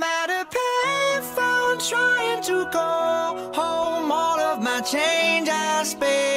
I'm at a payphone trying to call home. All of my change I spent.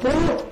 Pero